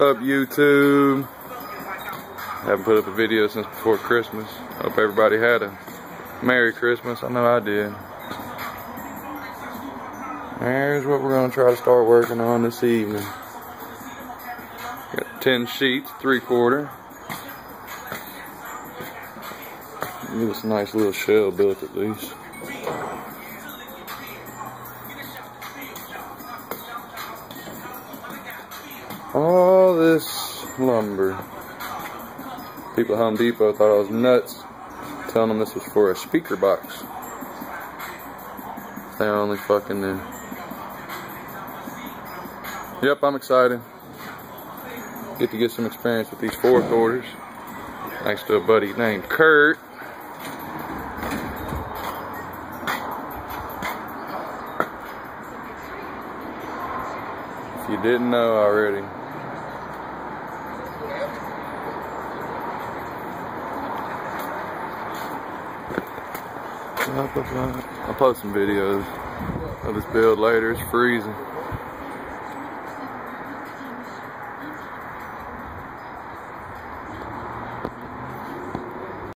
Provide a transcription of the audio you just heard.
up YouTube? Haven't put up a video since before Christmas. Hope everybody had a Merry Christmas. I know I did. Here's what we're going to try to start working on this evening. Got 10 sheets, 3 quarter. Give us a nice little shell built at least. All this lumber. People at Home Depot thought I was nuts telling them this was for a speaker box. They only fucking knew. Yep, I'm excited. Get to get some experience with these four quarters. Thanks to a buddy named Kurt. If you didn't know already. I'll post some videos of this build later. It's freezing.